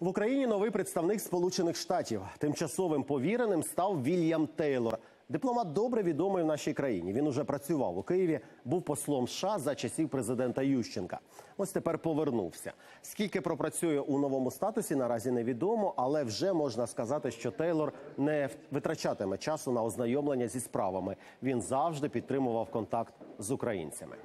В Україні новий представник Сполучених Штатів. Тимчасовим повіреним став Вільям Тейлор. Дипломат добре відомий в нашій країні. Він уже працював у Києві, був послом США за часів президента Ющенка. Ось тепер повернувся. Скільки пропрацює у новому статусі, наразі невідомо, але вже можна сказати, що Тейлор не витрачатиме часу на ознайомлення зі справами. Він завжди підтримував контакт з українцями.